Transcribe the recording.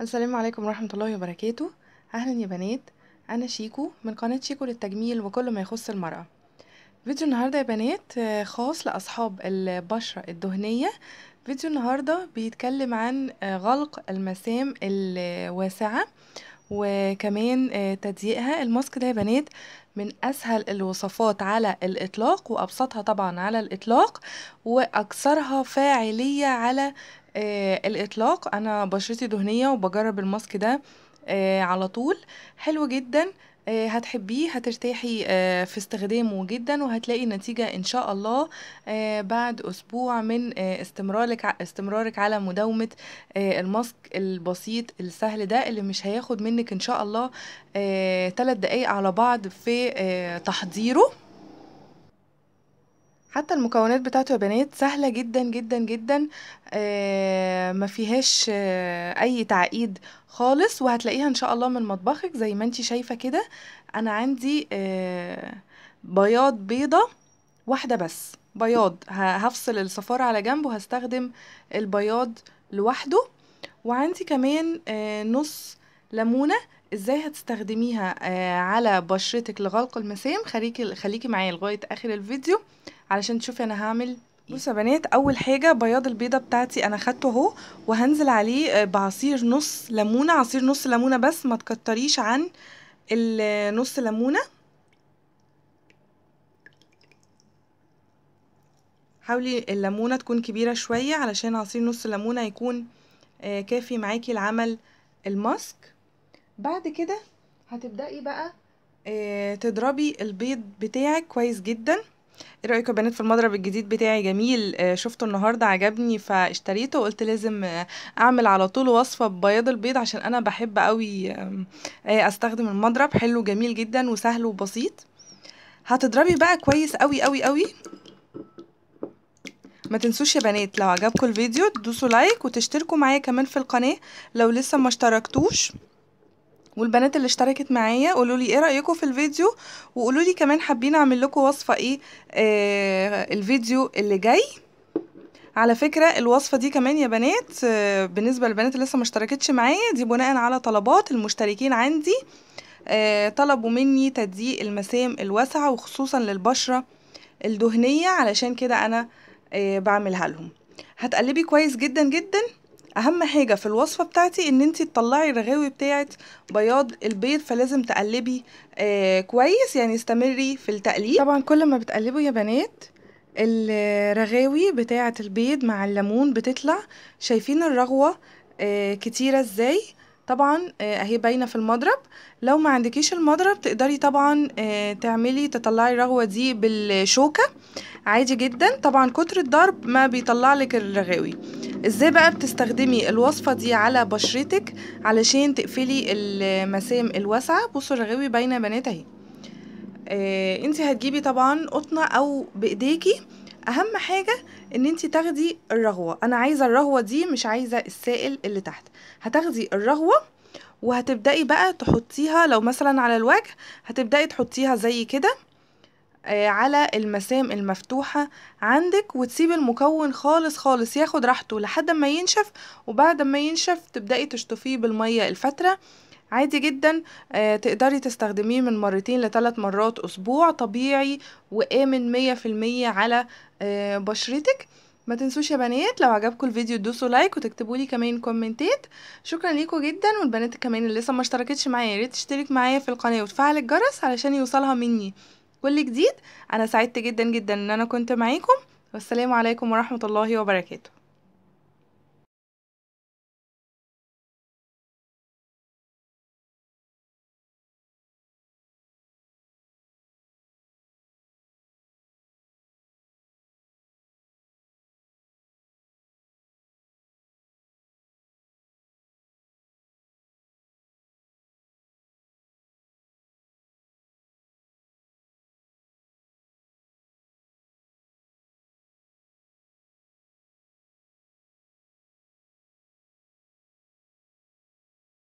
السلام عليكم ورحمة الله وبركاته. أهلا يا بنات. أنا شيكو من قناة شيكو للتجميل وكل ما يخص المرأة. فيديو النهاردة يا بنات آه، خاص لأصحاب البشرة الدهنية. فيديو النهاردة بيتكلم عن آه، غلق المسام الواسعة. وكمان آه، تضييقها. الماسك ده يا بنات من أسهل الوصفات على الإطلاق وأبسطها طبعا على الإطلاق وأكثرها فاعلية على آه، الإطلاق. أنا بشرتي دهنية وبجرب الماسك ده آه، على طول. حلو جدا. هتحبيه هترتاحي آه، في استخدامه جدا وهتلاقي نتيجة إن شاء الله آه، بعد أسبوع من آه، استمرارك استمرارك على مداومة آه، الماسك البسيط السهل ده اللي مش هياخد منك إن شاء الله آه، تلات دقايق على بعض في آه، تحضيره. حتى المكونات بتاعته يا بنات سهلة جدا جدا جدا. آه ما فيهاش آه أي تعقيد خالص وهتلاقيها إن شاء الله من مطبخك زي ما أنتي شايفة كده. أنا عندي آه بياض بيضة واحدة بس. بياض هفصل الصفارة على جنب وهستخدم البياض لوحده. وعندي كمان نص ليمونة. إزاي هتستخدميها؟ على بشرتك لغلق المسام. خليكي خليكي معايا لغاية آخر الفيديو. علشان تشوفي أنا هعمل بصوا يا بنات أول حاجة بياض البيضة بتاعتي أنا خدته أهو وهنزل عليه آه، بعصير نص ليمونة عصير نص ليمونة بس ما تكتريش عن النص ليمونة. حاولي الليمونة تكون كبيرة شوية علشان عصير نص ليمونة يكون آه، كافي معاكي لعمل الماسك. بعد كده هتبدأي بقى آه، تضربي البيض بتاعك كويس جدا. إيه رأيكم يا بنات في المضرب الجديد بتاعي؟ جميل. آه، شفته النهارده عجبني فاشتريته. وقلت لازم آه، أعمل على طول وصفة ببياض البيض عشان أنا بحب قوي آه، أستخدم المضرب. حلو جميل جدا وسهل وبسيط. هتضربي بقى كويس قوي قوي قوي ما تنسوش يا بنات لو عجبكم الفيديو تدوسوا لايك وتشتركوا معايا كمان في القناة لو لسه ما اشتركتوش. والبنات اللي اشتركت معايا قولوا لي إيه رأيكم في الفيديو وقولوا لي كمان حابين اعمل لكم وصفة إيه آه الفيديو اللي جاي. على فكرة الوصفة دي كمان يا بنات آه بالنسبة للبنات اللي لسه ما اشتركتش معايا دي بناء على طلبات المشتركين عندي آه طلبوا مني تضييق المسام الواسعة وخصوصا للبشرة الدهنية علشان كده أنا آه بعملها لهم. هتقلبي كويس جدا جدا. أهم حاجة في الوصفة بتاعتي إن انت تطلعي الرغاوي بتاعة بياض البيض فلازم تقلبي آه كويس يعني استمري في التقليب. طبعا كل ما بتقلبوا يا بنات الرغاوي بتاعة البيض مع الليمون بتطلع. شايفين الرغوة آه كتيرة إزاي؟ طبعا آه، أهي باينة في المضرب. لو ما عندكيش المضرب تقدري طبعا آه، تعملي تطلعي الرغوة دي بالشوكة. عادي جدا. طبعا كتر الضرب ما بيطلع لك الرغاوي. إزاي بقى بتستخدمي الوصفة دي على بشرتك علشان تقفلي المسام الواسعة؟ بصوا الرغاوي باينة بنات اهي. آه انت هتجيبي طبعا قطنة أو بإيديكي. أهم حاجة إن انت تاخدي الرغوة. أنا عايزة الرغوة دي مش عايزة السائل اللي تحت. هتاخدي الرغوة وهتبدأي بقى تحطيها لو مثلا على الوجه هتبدأي تحطيها زي كده. على المسام المفتوحة عندك وتسيبي المكون خالص خالص ياخد راحته لحد ما ينشف وبعد ما ينشف تبدأي تشطفيه بالمية الفاترة عادي جدا آه، تقدري تستخدميه من مرتين لثلاث مرات أسبوع طبيعي وآمن مية في المية على آه، بشرتك. ما تنسوش يا بنات لو عجبكم الفيديو تدوسوا like وتكتبوا لي كمان كومنتات. شكرا ليكم جدا والبنات كمان اللي لسه ما اشتركتش معايا يا ريت تشترك معايا في القناة وتفعل الجرس علشان يوصلها مني. كل جديد. أنا سعدت جدا جدا إن أنا كنت معاكم. والسلام عليكم ورحمة الله وبركاته.